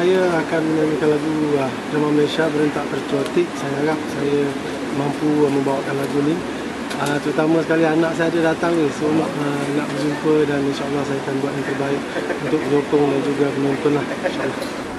saya akan menyanyikan lagu uh, Drama Malaysia Berentak Patriotik. Saya harap saya mampu uh, membawakan lagu ni. Uh, terutama sekali anak saya ada datang ni. So nak, uh, nak berjumpa dan insyaAllah saya akan buat yang terbaik untuk penyokong dan juga penonton lah. InsyaAllah.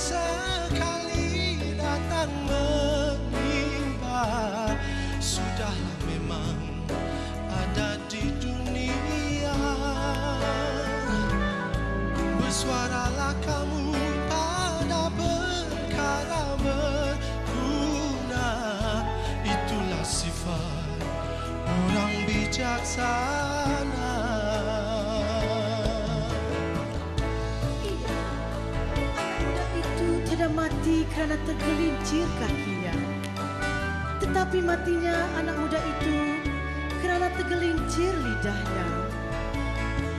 Sekali datang menimba sudahlah memang ada di dunia. Bersuaralah kamu pada perkara berguna. Itulah sifat orang bijaksana tidak mati kerana tergelincir kakinya. Tetapi matinya anak muda itu kerana tergelincir lidahnya.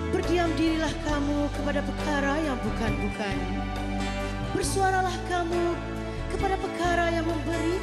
Berdiam dirilah kamu kepada perkara yang bukan-bukan. Bersuaralah kamu kepada perkara yang memberi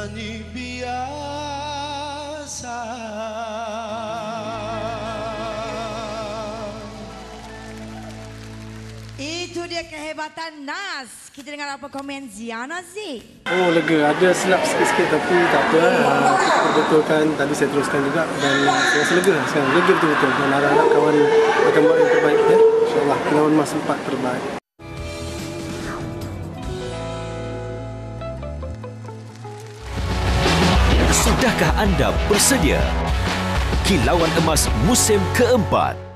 penyanyi biasa. Itu dia kehebatan Nas. Kita dengar apa komen Ziana Z. Oh lega, ada silap sikit-sikit tapi tak apa lah. Kita perbetulkan, tadi saya teruskan juga dan saya rasa lega lah sekarang. Lega betul-betul dan harap-harap kawan akan buat yang terbaik ya. InsyaAllah, lawan Mas 4 terbaik. Sudahkah anda bersedia? Kilauan emas musim keempat